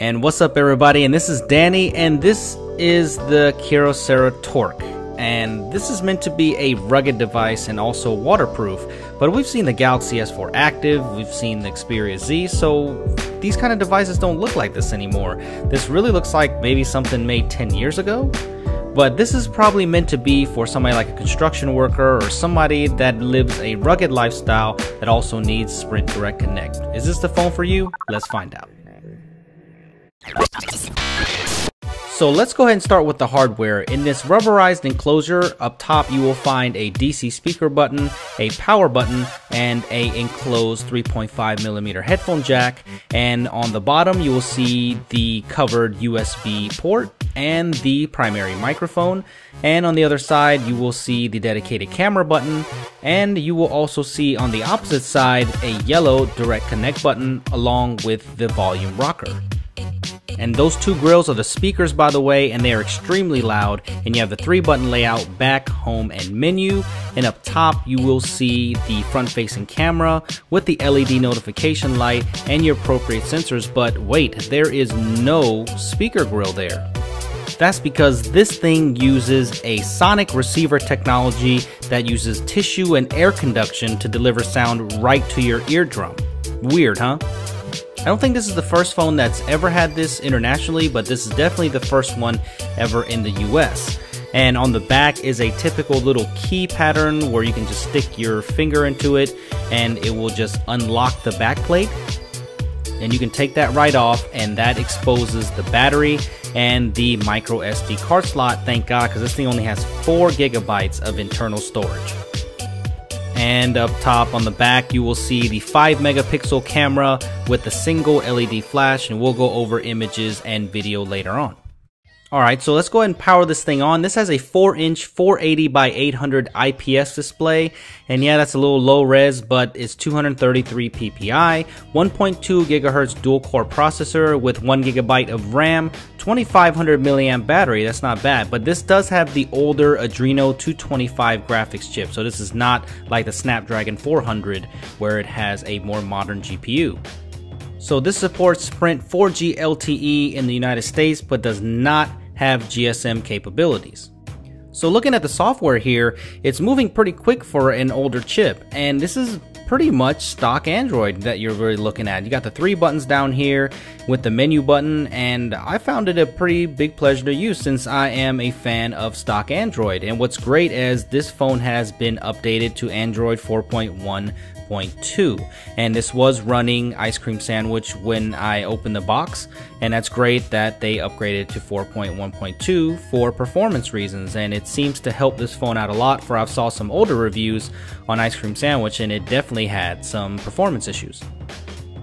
And what's up everybody, and this is Danny, and this is the Kyocera Torque. And this is meant to be a rugged device and also waterproof. But we've seen the Galaxy S4 Active, we've seen the Xperia Z, so these kind of devices don't look like this anymore. This really looks like maybe something made 10 years ago. But this is probably meant to be for somebody like a construction worker or somebody that lives a rugged lifestyle that also needs Sprint Direct Connect. Is this the phone for you? Let's find out. So let's go ahead and start with the hardware. In this rubberized enclosure, up top you will find a DC speaker button, a power button, and a enclosed 3.5 millimeter headphone jack. And on the bottom you will see the covered USB port and the primary microphone. And on the other side you will see the dedicated camera button. And you will also see on the opposite side a yellow direct connect button along with the volume rocker. And those two grills are the speakers, by the way, and they are extremely loud. And you have the three button layout back, home, and menu. And up top, you will see the front facing camera with the LED notification light and your appropriate sensors. But wait, there is no speaker grill there. That's because this thing uses a sonic receiver technology that uses tissue and air conduction to deliver sound right to your eardrum. Weird, huh? I don't think this is the first phone that's ever had this internationally, but this is definitely the first one ever in the US. And on the back is a typical little key pattern where you can just stick your finger into it and it will just unlock the back plate. And you can take that right off, and that exposes the battery and the micro SD card slot. Thank God, because this thing only has 4 gigabytes of internal storage. And up top on the back, you will see the 5 megapixel camera with a single LED flash, and we'll go over images and video later on. Alright, so let's go ahead and power this thing on. This has a 4 inch 480 by 800 IPS display. And yeah, that's a little low res, but it's 233 PPI, 1.2 gigahertz dual core processor with 1 gigabyte of RAM, 2500 milliamp battery. That's not bad, but this does have the older Adreno 225 graphics chip. So this is not like the Snapdragon 400 where it has a more modern GPU. So this supports Sprint 4G LTE in the United States, but does not have GSM capabilities. So looking at the software here, it's moving pretty quick for an older chip, and this is pretty much stock Android that you're really looking at. You got the three buttons down here with the menu button, and I found it a pretty big pleasure to use since I am a fan of stock Android. And what's great is this phone has been updated to Android 4.1 1.2 and this was running ice cream sandwich when I opened the box. And that's great that they upgraded to 4.1.2 for performance reasons. And it seems to help this phone out a lot for I've saw some older reviews on ice cream sandwich and it definitely had some performance issues.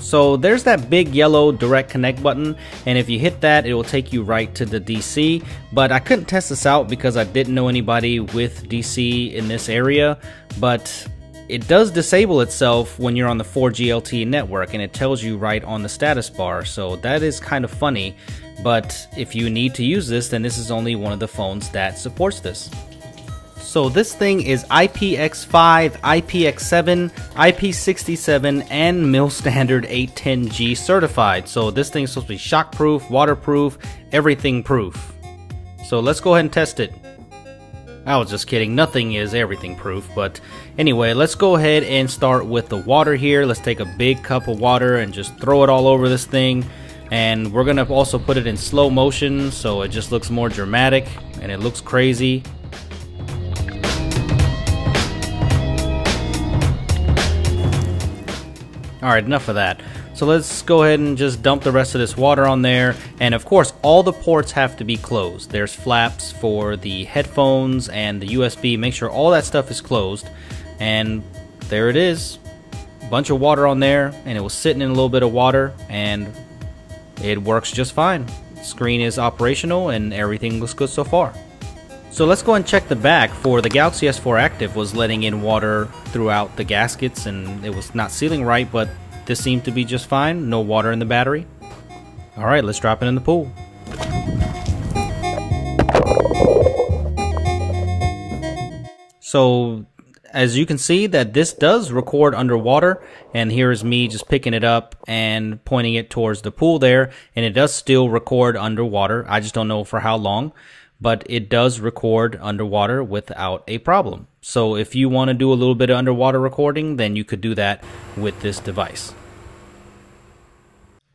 So there's that big yellow direct connect button and if you hit that it will take you right to the DC but I couldn't test this out because I didn't know anybody with DC in this area. But it does disable itself when you're on the 4G LTE network and it tells you right on the status bar, so that is kind of funny. But if you need to use this, then this is only one of the phones that supports this. So this thing is IPX5, IPX7, IP67, and MIL standard 810G certified. So this thing is supposed to be shockproof, waterproof, everything proof. So let's go ahead and test it. I was just kidding, nothing is everything proof, but anyway, let's go ahead and start with the water here. Let's take a big cup of water and just throw it all over this thing. And we're gonna also put it in slow motion so it just looks more dramatic and it looks crazy. Alright, enough of that. So let's go ahead and just dump the rest of this water on there. And of course, all the ports have to be closed. There's flaps for the headphones and the USB. Make sure all that stuff is closed. And there it is. Bunch of water on there, and it was sitting in a little bit of water, and it works just fine. Screen is operational, and everything looks good so far. So let's go and check the back for the Galaxy S4 Active was letting in water throughout the gaskets and it was not sealing right, but this seemed to be just fine. No water in the battery. Alright, let's drop it in the pool. So as you can see that this does record underwater and here's me just picking it up and pointing it towards the pool there and it does still record underwater. I just don't know for how long, but it does record underwater without a problem. So if you want to do a little bit of underwater recording, then you could do that with this device.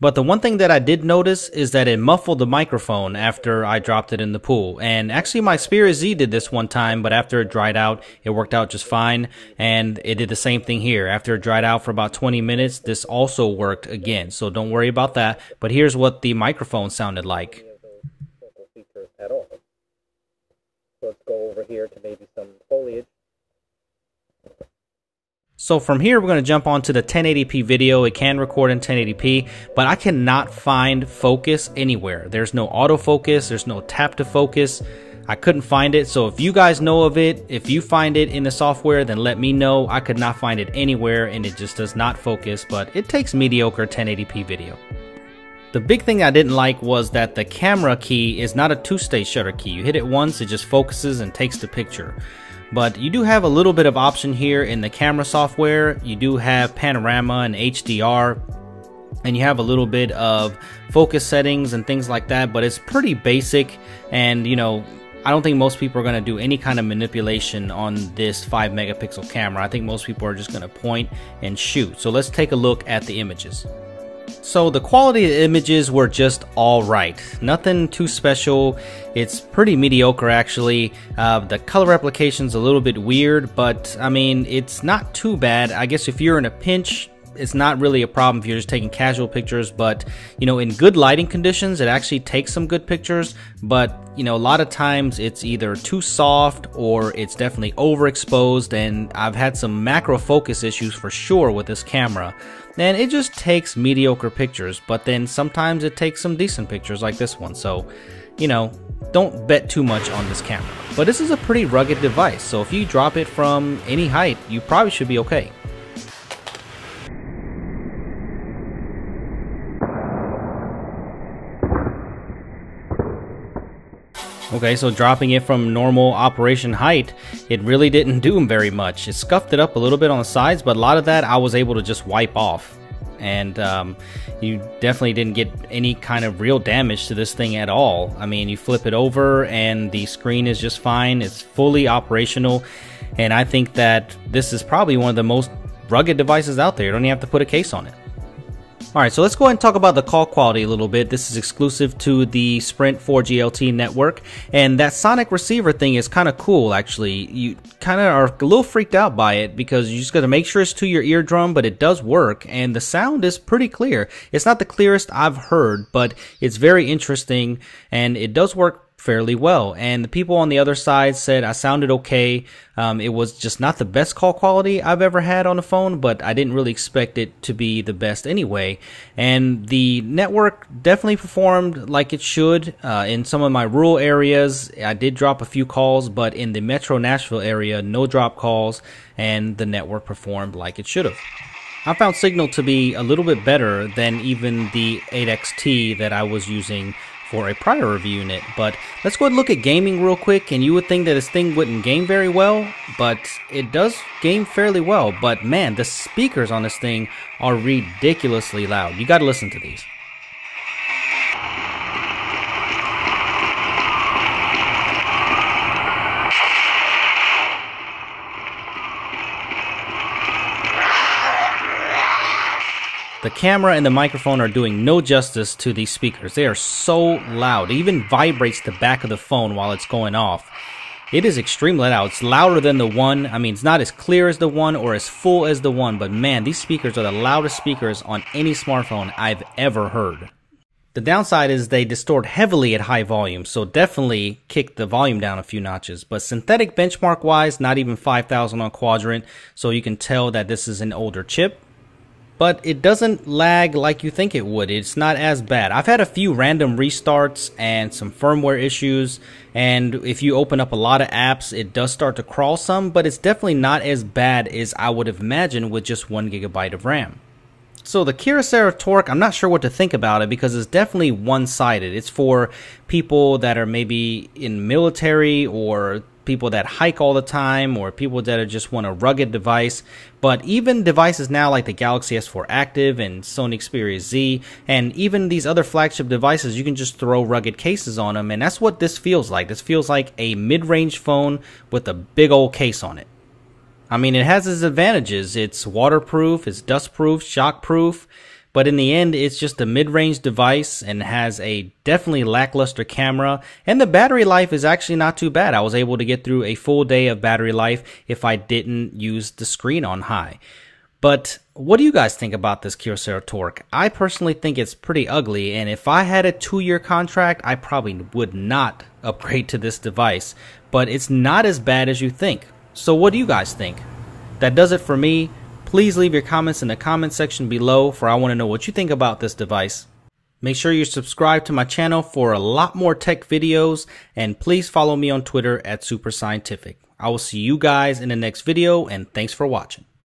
But the one thing that I did notice is that it muffled the microphone after I dropped it in the pool. And actually my Xperia Z did this one time, but after it dried out, it worked out just fine. And it did the same thing here. After it dried out for about 20 minutes, this also worked again. So don't worry about that. But here's what the microphone sounded like. Let's go over here to maybe some So from here, we're going to jump onto the 1080p video. It can record in 1080p, but I cannot find focus anywhere. There's no autofocus. There's no tap to focus. I couldn't find it. So if you guys know of it, if you find it in the software, then let me know. I could not find it anywhere and it just does not focus, but it takes mediocre 1080p video. The big thing I didn't like was that the camera key is not a two-stage shutter key. You hit it once, it just focuses and takes the picture. But you do have a little bit of option here in the camera software. You do have panorama and HDR and you have a little bit of focus settings and things like that, but it's pretty basic and you know, I don't think most people are going to do any kind of manipulation on this 5 megapixel camera. I think most people are just going to point and shoot. So let's take a look at the images. So the quality of the images were just alright. Nothing too special. It's pretty mediocre actually. Uh, the color replication's a little bit weird, but I mean, it's not too bad. I guess if you're in a pinch, it's not really a problem if you're just taking casual pictures, but you know, in good lighting conditions, it actually takes some good pictures. But you know, a lot of times it's either too soft or it's definitely overexposed. And I've had some macro focus issues for sure with this camera. And it just takes mediocre pictures, but then sometimes it takes some decent pictures like this one. So, you know, don't bet too much on this camera. But this is a pretty rugged device, so if you drop it from any height, you probably should be okay. Okay, so dropping it from normal operation height, it really didn't do very much. It scuffed it up a little bit on the sides, but a lot of that I was able to just wipe off. And um, you definitely didn't get any kind of real damage to this thing at all. I mean, you flip it over and the screen is just fine. It's fully operational. And I think that this is probably one of the most rugged devices out there. You don't even have to put a case on it. Alright, so let's go ahead and talk about the call quality a little bit. This is exclusive to the Sprint 4G LTE network, and that sonic receiver thing is kind of cool, actually. You kind of are a little freaked out by it because you just got to make sure it's to your eardrum, but it does work, and the sound is pretty clear. It's not the clearest I've heard, but it's very interesting, and it does work fairly well. And the people on the other side said I sounded okay. Um, it was just not the best call quality I've ever had on the phone, but I didn't really expect it to be the best anyway. And the network definitely performed like it should. Uh, in some of my rural areas, I did drop a few calls, but in the metro Nashville area, no drop calls, and the network performed like it should have. I found Signal to be a little bit better than even the 8XT that I was using for a prior review unit. But let's go and look at gaming real quick. And you would think that this thing wouldn't game very well, but it does game fairly well. But man, the speakers on this thing are ridiculously loud. You got to listen to these. The camera and the microphone are doing no justice to these speakers. They are so loud. It even vibrates the back of the phone while it's going off. It is extremely loud. It's louder than the one. I mean, it's not as clear as the one or as full as the one, but man, these speakers are the loudest speakers on any smartphone I've ever heard. The downside is they distort heavily at high volume, so definitely kick the volume down a few notches. But synthetic benchmark wise, not even 5000 on quadrant, so you can tell that this is an older chip but it doesn't lag like you think it would. It's not as bad. I've had a few random restarts and some firmware issues, and if you open up a lot of apps, it does start to crawl some, but it's definitely not as bad as I would have imagined with just one gigabyte of RAM. So the Kyocera Torque, I'm not sure what to think about it because it's definitely one-sided. It's for people that are maybe in military or people that hike all the time or people that just want a rugged device. But even devices now like the Galaxy S4 Active and Sony Xperia Z and even these other flagship devices, you can just throw rugged cases on them. And that's what this feels like. This feels like a mid-range phone with a big old case on it. I mean, it has its advantages. It's waterproof, it's dustproof, shockproof. But in the end, it's just a mid-range device and has a definitely lackluster camera. And the battery life is actually not too bad. I was able to get through a full day of battery life if I didn't use the screen on high. But what do you guys think about this Kyocera Torque? I personally think it's pretty ugly, and if I had a two-year contract, I probably would not upgrade to this device. But it's not as bad as you think. So what do you guys think? That does it for me. Please leave your comments in the comment section below for I want to know what you think about this device. Make sure you subscribe to my channel for a lot more tech videos and please follow me on Twitter at Super Scientific. I will see you guys in the next video and thanks for watching.